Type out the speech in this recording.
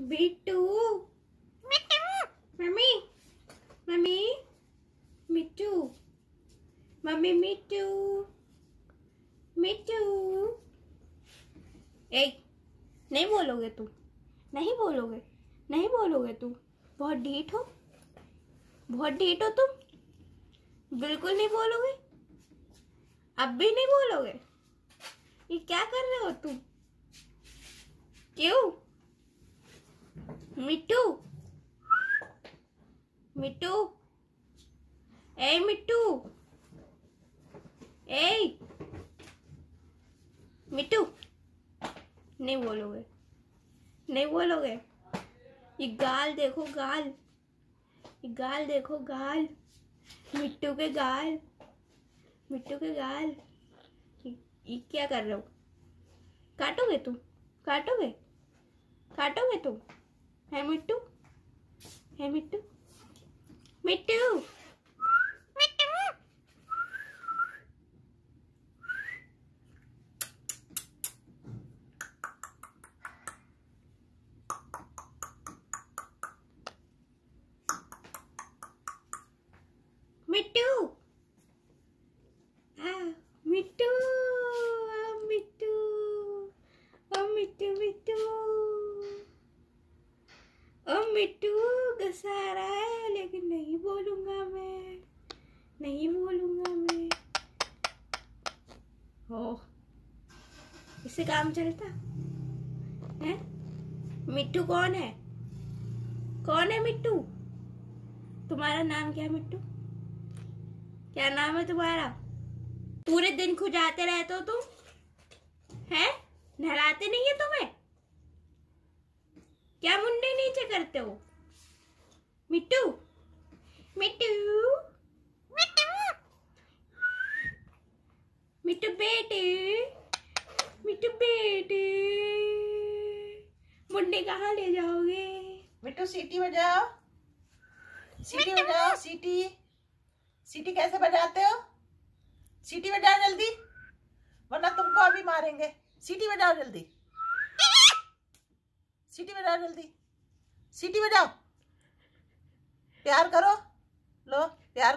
Bittu mummy mummy, Mittu. Mummy, Mittu. Mittu. ए नहीं बोलोगे तुम? नहीं बोलोगे? नहीं बोलोगे तुम? बहुत डीट हो? बहुत डीट हो तुम? बिल्कुल नहीं बोलोगे? अब भी नहीं बोलोगे? ये क्या कर रहे हो तुम? क्यों? मिट्टू। मिट्टू। ए मिट्टू। ए। मिट्टू। नहीं बोलोगे। नहीं बोलोगे? ये गाल देखो गाल। ये गाल देखो गाल। मिट्टू के गाल। मिट्टू के गाल। ये, क्या कर रहे हो? काटोगे तुम? काटोगे? काटोगे तुम? है मिट्टू? है मिट्टू? मिट्टू आ मिट्टू आ, मिट्टू ओ मिट्टू मिट्टू ओ मिट्टू गुस्सा आ रहा है, लेकिन नहीं बोलूँगा मैं। नहीं बोलूँगा मैं। हो इससे काम चलता? है? मिट्टू कौन है? कौन है मिट्टू? तुम्हारा नाम क्या मिट्टू? क्या नाम है तुम्हारा? पूरे दिन खुजाते रहते हो तुम? हैं? नहलाते नहीं है तुम्हें? क्या मुंडे नीचे करते हो? मिट्टू। मिट्टू। मिट्टू मिट्टू बेटे। मिट्टू बेटे। मुंडे कहाँ ले जाओगे? मिट्टू सीटी बजाओ। सीटी बजाओ सीटी। सीटी कैसे बजाते हो? सीटी बजाओ जल्दी वरना तुमको अभी मारेंगे। सीटी बजाओ जल्दी। सीटी बजाओ जल्दी। सीटी बजाओ। प्यार करो। लो प्यार